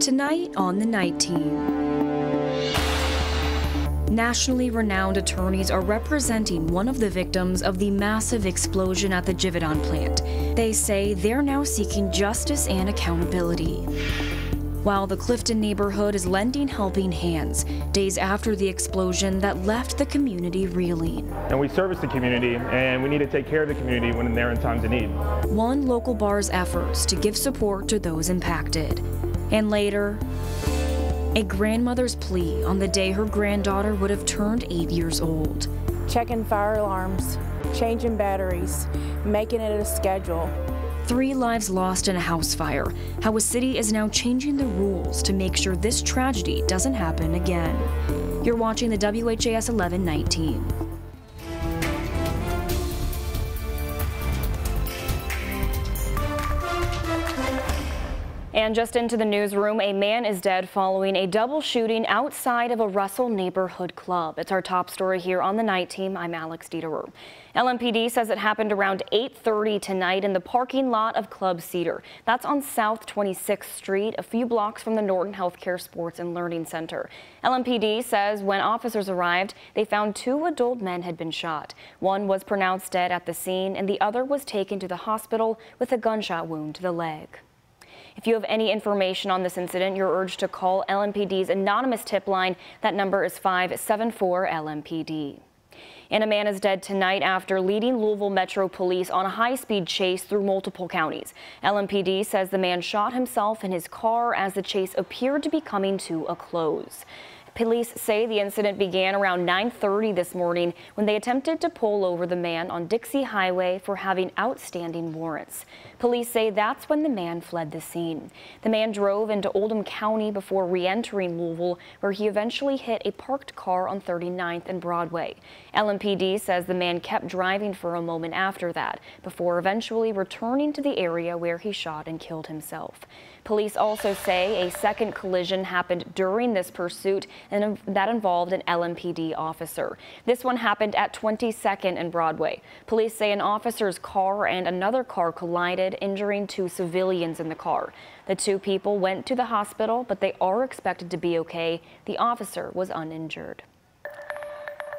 Tonight on the Night Team. Nationally renowned attorneys are representing one of the victims of the massive explosion at the Givaudan plant. They say they're now seeking justice and accountability. While the Clifton neighborhood is lending helping hands days after the explosion that left the community reeling. And we service the community, and we need to take care of the community when they're in times of need. One local bar's efforts to give support to those impacted. And later, a grandmother's plea on the day her granddaughter would have turned eight years old. Checking fire alarms, changing batteries, making it a schedule. Three lives lost in a house fire. How a city is now changing the rules to make sure this tragedy doesn't happen again. You're watching the WHAS 1119. And just into the newsroom, a man is dead following a double shooting outside of a Russell neighborhood club. It's our top story here on the night team. I'm Alex Dederer. LMPD says it happened around 8.30 tonight in the parking lot of Club Cedar. That's on South 26th Street, a few blocks from the Norton Healthcare Sports and Learning Center. LMPD says when officers arrived, they found two adult men had been shot. One was pronounced dead at the scene and the other was taken to the hospital with a gunshot wound to the leg. If you have any information on this incident, you're urged to call LMPD's anonymous tip line. That number is 574 LMPD. And a man is dead tonight after leading Louisville Metro Police on a high-speed chase through multiple counties. LMPD says the man shot himself in his car as the chase appeared to be coming to a close. Police say the incident began around 9.30 this morning when they attempted to pull over the man on Dixie Highway for having outstanding warrants. Police say that's when the man fled the scene. The man drove into Oldham County before re-entering Louisville, where he eventually hit a parked car on 39th and Broadway. LMPD says the man kept driving for a moment after that, before eventually returning to the area where he shot and killed himself. Police also say a second collision happened during this pursuit and that involved an LMPD officer. This one happened at 22nd and Broadway. Police say an officer's car and another car collided, injuring two civilians in the car. The two people went to the hospital, but they are expected to be okay. The officer was uninjured.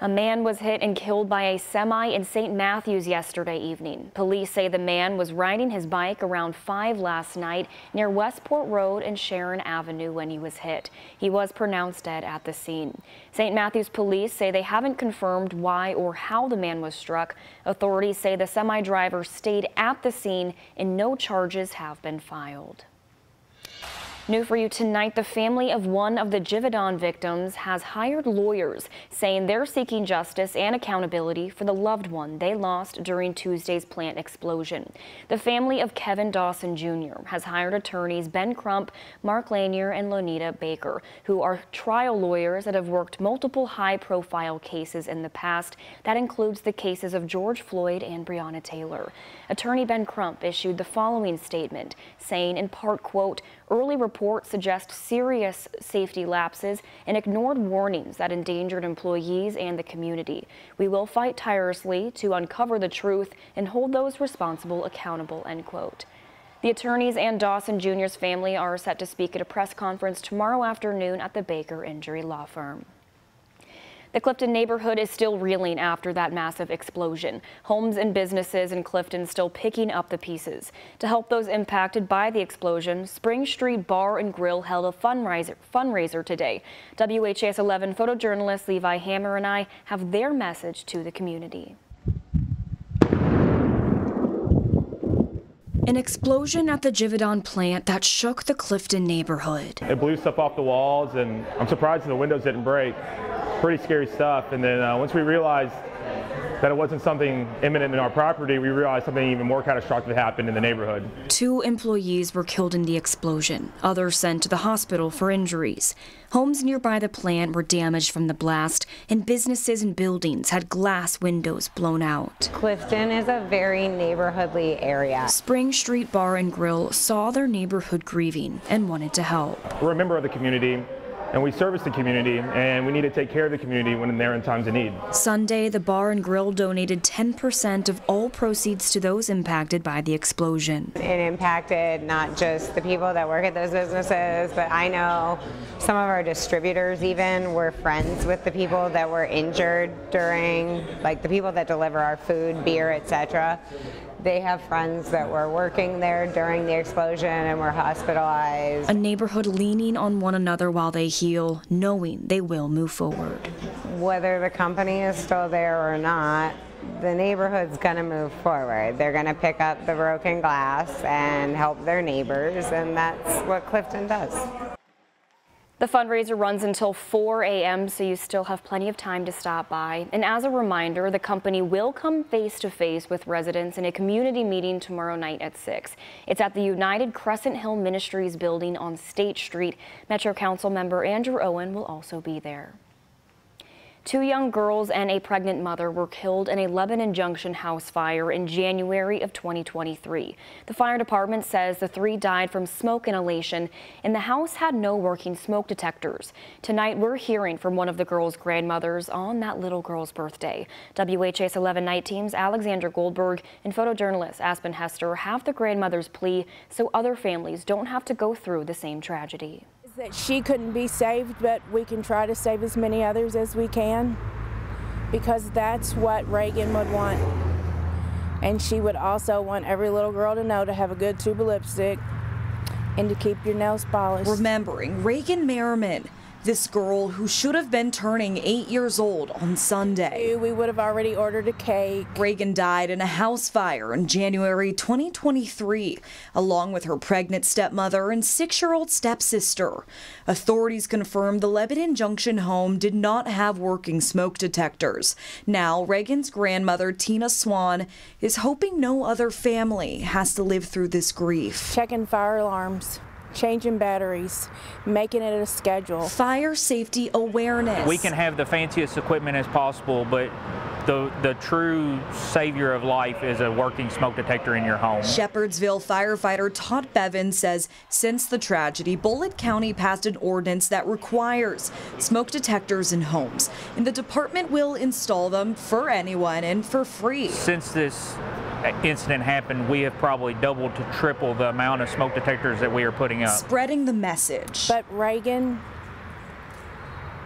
A man was hit and killed by a semi in St. Matthews yesterday evening. Police say the man was riding his bike around 5 last night near Westport Road and Sharon Avenue when he was hit. He was pronounced dead at the scene. St. Matthews police say they haven't confirmed why or how the man was struck. Authorities say the semi driver stayed at the scene and no charges have been filed. New for you tonight, the family of one of the Givaudan victims has hired lawyers saying they're seeking justice and accountability for the loved one they lost during Tuesday's plant explosion. The family of Kevin Dawson Jr. has hired attorneys Ben Crump, Mark Lanier, and Lonita Baker, who are trial lawyers that have worked multiple high-profile cases in the past. That includes the cases of George Floyd and Breonna Taylor. Attorney Ben Crump issued the following statement, saying in part, quote, early suggest serious safety lapses and ignored warnings that endangered employees and the community. We will fight tirelessly to uncover the truth and hold those responsible accountable, end quote. The attorneys and Dawson Jr.'s family are set to speak at a press conference tomorrow afternoon at the Baker Injury Law Firm. The Clifton neighborhood is still reeling after that massive explosion. Homes and businesses in Clifton still picking up the pieces. To help those impacted by the explosion, Spring Street Bar and Grill held a fundraiser, fundraiser today. WHAS 11 photojournalist Levi Hammer and I have their message to the community. An explosion at the Givaudan plant that shook the Clifton neighborhood. It blew stuff off the walls, and I'm surprised the windows didn't break pretty scary stuff. And then uh, once we realized that it wasn't something imminent in our property, we realized something even more catastrophic happened in the neighborhood. Two employees were killed in the explosion, others sent to the hospital for injuries. Homes nearby the plant were damaged from the blast, and businesses and buildings had glass windows blown out. Clifton is a very neighborhoodly area. Spring Street Bar and Grill saw their neighborhood grieving and wanted to help. We're a member of the community and we service the community, and we need to take care of the community when they're in times of need. Sunday, the bar and grill donated 10% of all proceeds to those impacted by the explosion. It impacted not just the people that work at those businesses, but I know some of our distributors even were friends with the people that were injured during, like the people that deliver our food, beer, etc. They have friends that were working there during the explosion and were hospitalized. A neighborhood leaning on one another while they heal, knowing they will move forward. Whether the company is still there or not, the neighborhood's going to move forward. They're going to pick up the broken glass and help their neighbors, and that's what Clifton does. The fundraiser runs until 4 a.m., so you still have plenty of time to stop by. And as a reminder, the company will come face to face with residents in a community meeting tomorrow night at 6. It's at the United Crescent Hill Ministries building on State Street. Metro Council member Andrew Owen will also be there. Two young girls and a pregnant mother were killed in a Lebanon Junction house fire in January of 2023. The fire department says the three died from smoke inhalation and the house had no working smoke detectors. Tonight we're hearing from one of the girls' grandmothers on that little girl's birthday. WHAS 11 Night Team's Alexandra Goldberg and photojournalist Aspen Hester have the grandmother's plea so other families don't have to go through the same tragedy that she couldn't be saved, but we can try to save as many others as we can because that's what Reagan would want. And she would also want every little girl to know to have a good tube of lipstick and to keep your nails polished. Remembering Reagan Merriman, this girl who should have been turning eight years old on Sunday. We would have already ordered a cake. Reagan died in a house fire in January 2023, along with her pregnant stepmother and six year old stepsister. Authorities confirmed the Lebanon Junction home did not have working smoke detectors. Now, Reagan's grandmother, Tina Swan, is hoping no other family has to live through this grief. Checking fire alarms changing batteries, making it a schedule. Fire safety awareness. We can have the fanciest equipment as possible, but the, the true savior of life is a working smoke detector in your home. Shepherdsville firefighter Todd Bevin says since the tragedy, Bullitt County passed an ordinance that requires smoke detectors in homes, and the department will install them for anyone and for free. Since this incident happened, we have probably doubled to triple the amount of smoke detectors that we are putting up. Spreading the message. But Reagan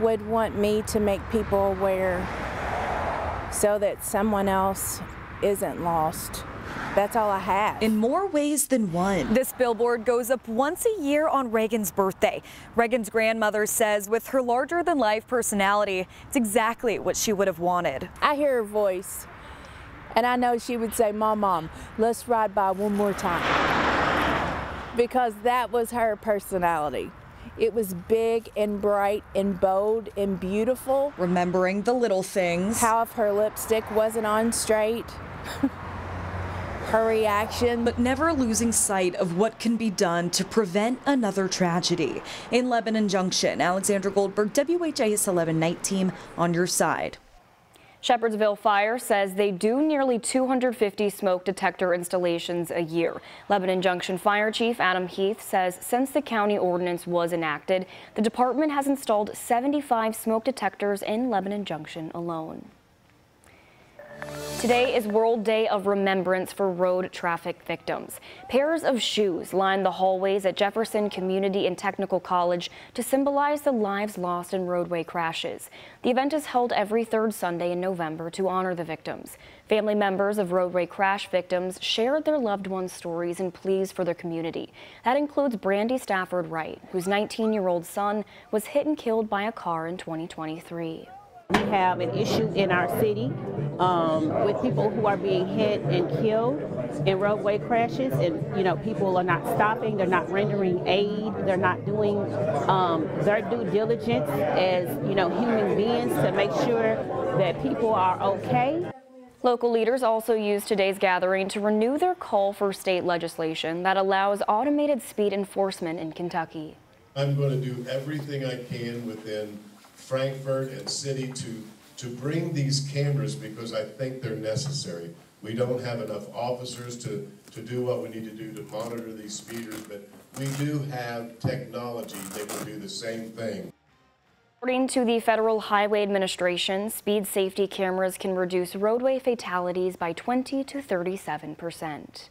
would want me to make people aware so that someone else isn't lost. That's all I have. In more ways than one. This billboard goes up once a year on Reagan's birthday. Reagan's grandmother says with her larger than life personality, it's exactly what she would have wanted. I hear her voice and I know she would say, Mom, Mom, let's ride by one more time. Because that was her personality. It was big and bright and bold and beautiful. Remembering the little things. How if her lipstick wasn't on straight. her reaction. But never losing sight of what can be done to prevent another tragedy. In Lebanon Junction, Alexandra Goldberg, WHAS 11 Night Team on your side. Shepherdsville Fire says they do nearly 250 smoke detector installations a year. Lebanon Junction Fire Chief Adam Heath says since the county ordinance was enacted, the department has installed 75 smoke detectors in Lebanon Junction alone. Today is World Day of Remembrance for road traffic victims. Pairs of shoes line the hallways at Jefferson Community and Technical College to symbolize the lives lost in roadway crashes. The event is held every third Sunday in November to honor the victims. Family members of roadway crash victims shared their loved ones' stories and pleas for their community. That includes Brandy Stafford Wright, whose 19-year-old son was hit and killed by a car in 2023. We have an issue in our city um, with people who are being hit and killed in roadway crashes, and you know people are not stopping, they're not rendering aid, they're not doing um, their due diligence as you know human beings to make sure that people are okay. Local leaders also used today's gathering to renew their call for state legislation that allows automated speed enforcement in Kentucky. I'm going to do everything I can within Frankfort and city to, to bring these cameras because I think they're necessary. We don't have enough officers to, to do what we need to do to monitor these speeders, but we do have technology that can do the same thing. According to the Federal Highway Administration, speed safety cameras can reduce roadway fatalities by 20 to 37 percent.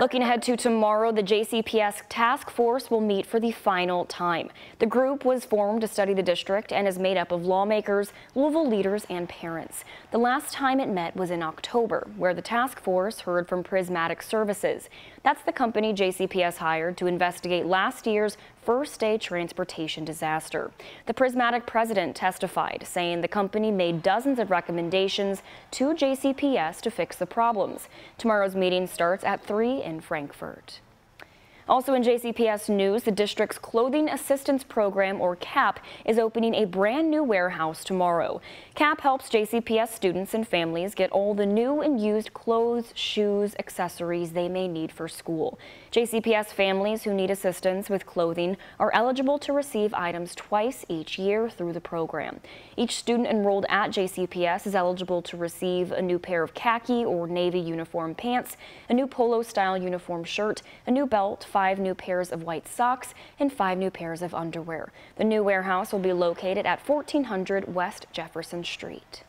Looking ahead to tomorrow, the JCPS task force will meet for the final time. The group was formed to study the district and is made up of lawmakers, Louisville leaders, and parents. The last time it met was in October, where the task force heard from Prismatic Services. That's the company JCPS hired to investigate last year's first day transportation disaster. The Prismatic president testified, saying the company made dozens of recommendations to JCPS to fix the problems. Tomorrow's meeting starts at 3 in Frankfort. Also in JCPS news, the district's Clothing Assistance Program, or CAP, is opening a brand new warehouse tomorrow. CAP helps JCPS students and families get all the new and used clothes, shoes, accessories they may need for school. JCPS families who need assistance with clothing are eligible to receive items twice each year through the program. Each student enrolled at JCPS is eligible to receive a new pair of khaki or navy uniform pants, a new polo style uniform shirt, a new belt, five new pairs of white socks, and five new pairs of underwear. The new warehouse will be located at 1400 West Jefferson Street.